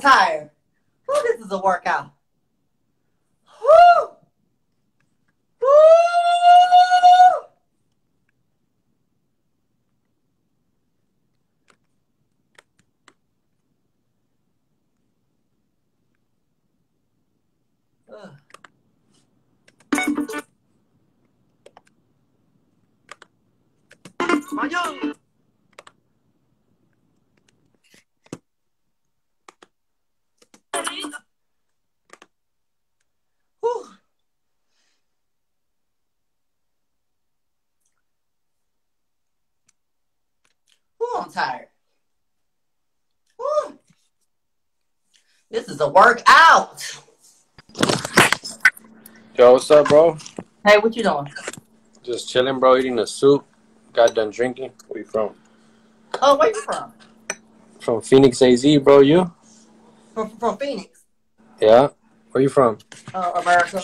tired. Woo, this is a workout. Woo! Woo! Ugh. Mayo. Whew. Whew, I'm tired. Whew. This is a workout. Yo, what's up, bro? Hey, what you doing? Just chilling, bro. Eating a soup. Got done drinking. Where you from? Oh, where you from? From Phoenix, AZ, bro. You? From, from Phoenix, Yeah. Where you from? uh, America.